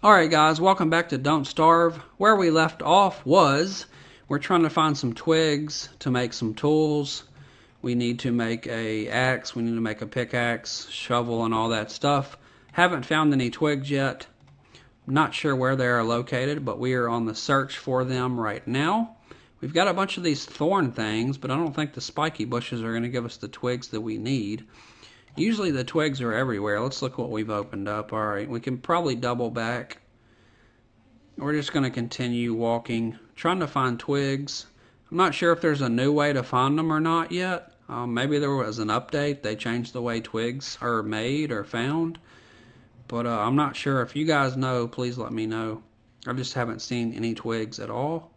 Alright guys, welcome back to Don't Starve. Where we left off was, we're trying to find some twigs to make some tools. We need to make a axe, we need to make a pickaxe, shovel and all that stuff. Haven't found any twigs yet. Not sure where they are located, but we are on the search for them right now. We've got a bunch of these thorn things, but I don't think the spiky bushes are going to give us the twigs that we need. Usually the twigs are everywhere. Let's look what we've opened up. All right, we can probably double back. We're just going to continue walking, trying to find twigs. I'm not sure if there's a new way to find them or not yet. Um, maybe there was an update. They changed the way twigs are made or found. But uh, I'm not sure. If you guys know, please let me know. I just haven't seen any twigs at all.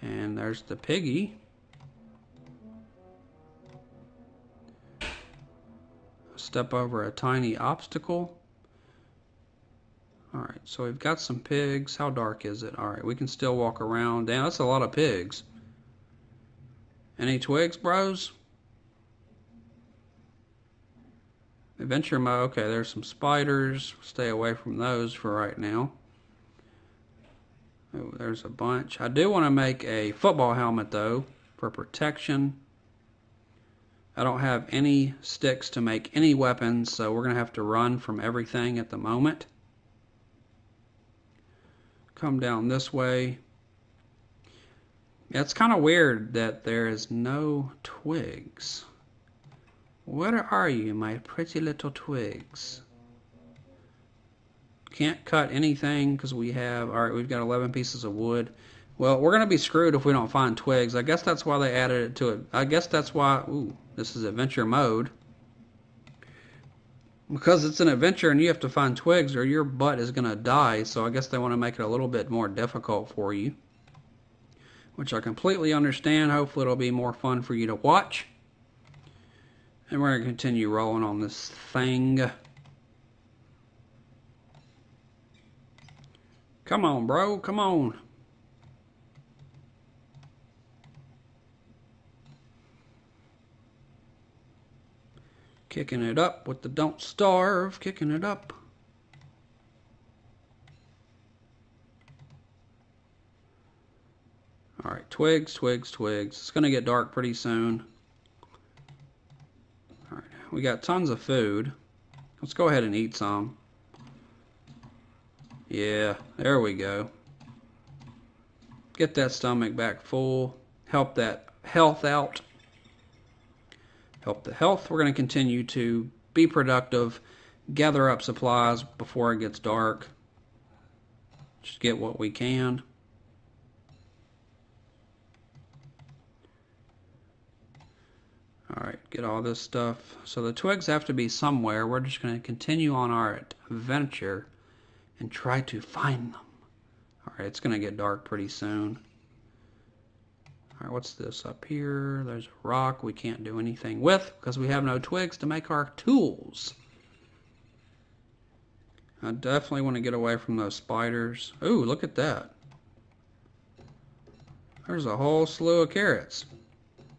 And there's the piggy. Step over a tiny obstacle. Alright, so we've got some pigs. How dark is it? Alright, we can still walk around. Damn, that's a lot of pigs. Any twigs, bros? Adventure mode. Okay, there's some spiders. Stay away from those for right now. Oh, there's a bunch. I do want to make a football helmet, though, for protection. I don't have any sticks to make any weapons, so we're going to have to run from everything at the moment. Come down this way. It's kind of weird that there is no twigs. Where are you, my pretty little twigs? Can't cut anything because we have, alright, we've got 11 pieces of wood. Well, we're going to be screwed if we don't find twigs. I guess that's why they added it to it. I guess that's why, ooh, this is adventure mode. Because it's an adventure and you have to find twigs or your butt is going to die, so I guess they want to make it a little bit more difficult for you. Which I completely understand. Hopefully it'll be more fun for you to watch. And we're going to continue rolling on this thing. Come on, bro. Come on. Kicking it up with the Don't Starve, kicking it up. Alright, twigs, twigs, twigs. It's going to get dark pretty soon. Alright, we got tons of food. Let's go ahead and eat some. Yeah, there we go. Get that stomach back full. Help that health out help the health. We're going to continue to be productive, gather up supplies before it gets dark. Just get what we can. Alright, get all this stuff. So the twigs have to be somewhere. We're just going to continue on our adventure and try to find them. Alright, it's going to get dark pretty soon. All right, what's this up here? There's a rock we can't do anything with because we have no twigs to make our tools. I definitely want to get away from those spiders. Ooh, look at that. There's a whole slew of carrots.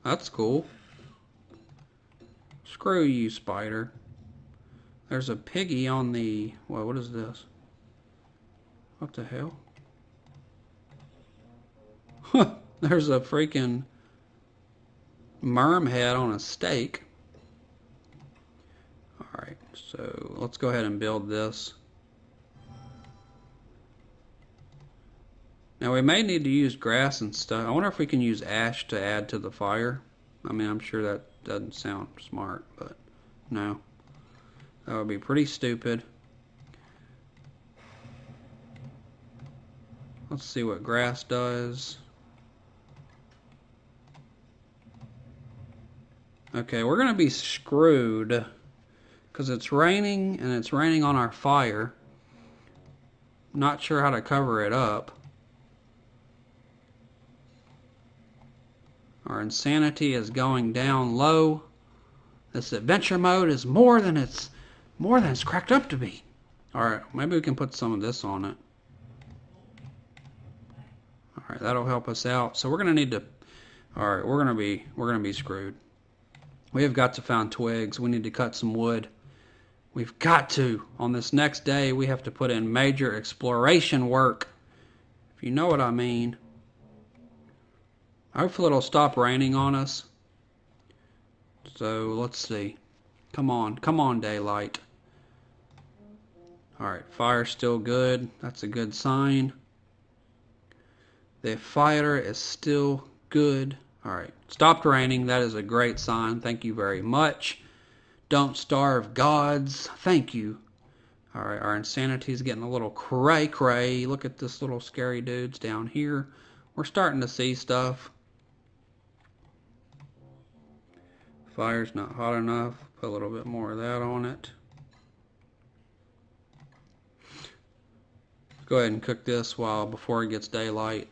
That's cool. Screw you, spider. There's a piggy on the... Well, what is this? What the hell? Huh. There's a freaking merm head on a stake. Alright, so let's go ahead and build this. Now we may need to use grass and stuff. I wonder if we can use ash to add to the fire. I mean, I'm sure that doesn't sound smart, but no. That would be pretty stupid. Let's see what grass does. Okay, we're going to be screwed because it's raining and it's raining on our fire. Not sure how to cover it up. Our insanity is going down low. This adventure mode is more than it's more than it's cracked up to be. Alright, maybe we can put some of this on it. Alright, that'll help us out. So we're gonna need to Alright, we're gonna be we're gonna be screwed. We have got to find twigs. We need to cut some wood. We've got to. On this next day, we have to put in major exploration work. If you know what I mean. Hopefully it'll stop raining on us. So let's see. Come on, come on, daylight. Alright, fire's still good. That's a good sign. The fire is still good. Alright, stopped raining. That is a great sign. Thank you very much. Don't starve gods. Thank you. Alright, our insanity is getting a little cray cray. Look at this little scary dudes down here. We're starting to see stuff. Fire's not hot enough. Put a little bit more of that on it. Go ahead and cook this while before it gets daylight.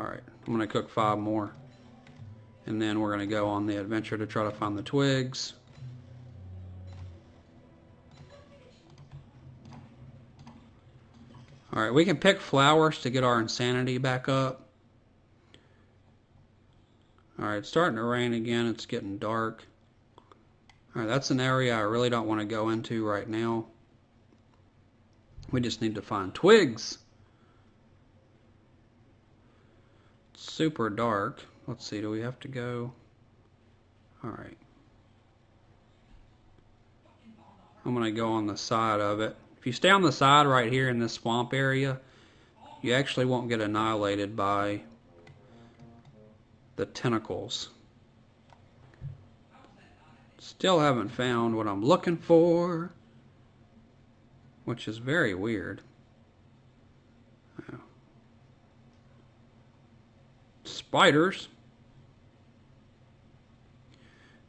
Alright, I'm going to cook five more. And then we're to go on the adventure to try to find the twigs. Alright, we can pick flowers to get our insanity back up. Alright, it's starting to rain again. It's getting dark. Alright, that's an area I really don't want to go into right now. We just need to find twigs. Super dark. Let's see, do we have to go? Alright. I'm going to go on the side of it. If you stay on the side right here in this swamp area, you actually won't get annihilated by the tentacles. Still haven't found what I'm looking for, which is very weird. Spiders.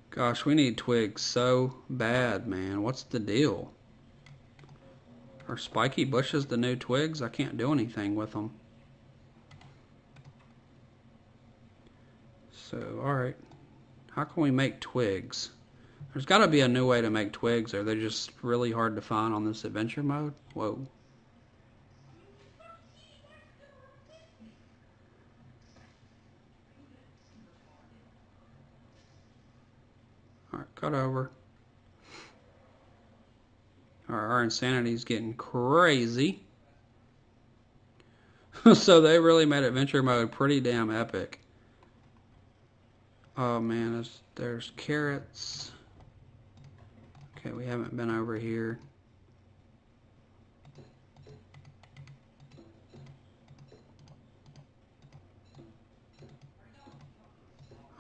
Gosh, we need twigs so bad, man. What's the deal? Are spiky bushes the new twigs? I can't do anything with them. So, alright. How can we make twigs? There's got to be a new way to make twigs, or they're just really hard to find on this adventure mode. Whoa. Cut over. Our, our insanity is getting crazy. so they really made adventure mode pretty damn epic. Oh man, there's, there's carrots. Okay, we haven't been over here.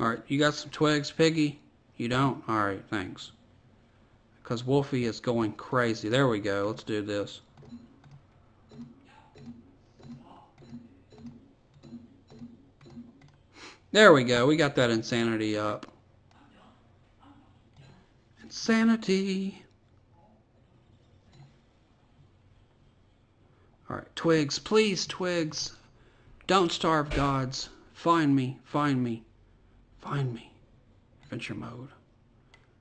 Alright, you got some twigs, Piggy? You don't? Alright, thanks. Because Wolfie is going crazy. There we go. Let's do this. There we go. We got that insanity up. Insanity. Alright, Twigs. Please, Twigs. Don't starve gods. Find me. Find me. Find me. Adventure mode.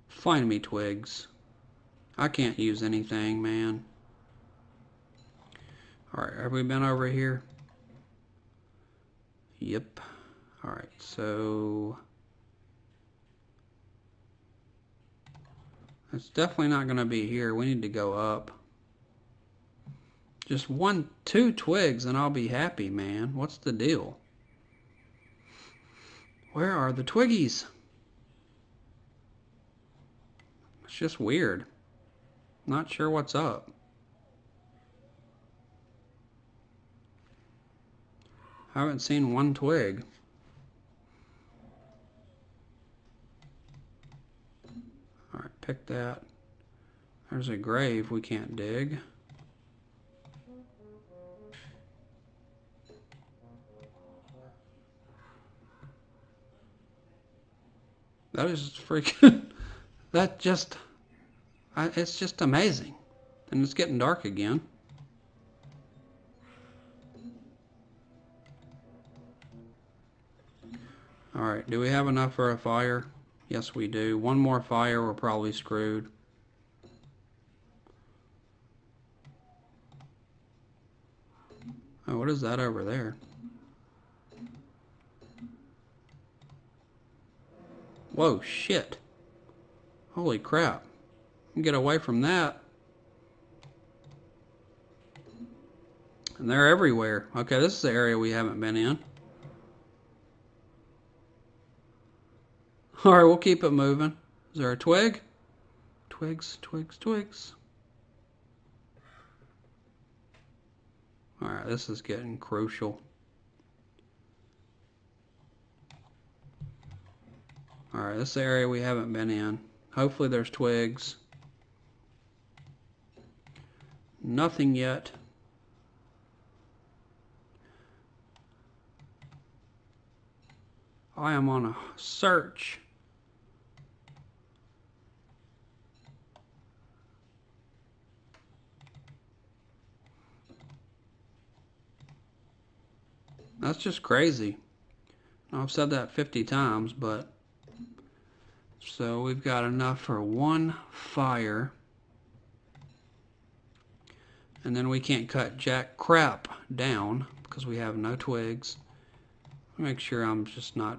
Find me twigs. I can't use anything, man. Alright, have we been over here? Yep. Alright, so... It's definitely not going to be here. We need to go up. Just one, two twigs and I'll be happy, man. What's the deal? Where are the twiggies? It's just weird. Not sure what's up. I haven't seen one twig. Alright, pick that. There's a grave we can't dig. That is freaking... that just, I, it's just amazing. And it's getting dark again. Alright, do we have enough for a fire? Yes, we do. One more fire, we're probably screwed. Oh, what is that over there? Whoa, shit. Holy crap. Get away from that. And they're everywhere. Okay, this is the area we haven't been in. Alright, we'll keep it moving. Is there a twig? Twigs, twigs, twigs. Alright, this is getting crucial. Alright, this area we haven't been in. Hopefully there's twigs. Nothing yet. I am on a search. That's just crazy. I've said that 50 times, but so we've got enough for one fire. And then we can't cut jack crap down because we have no twigs. Make sure I'm just not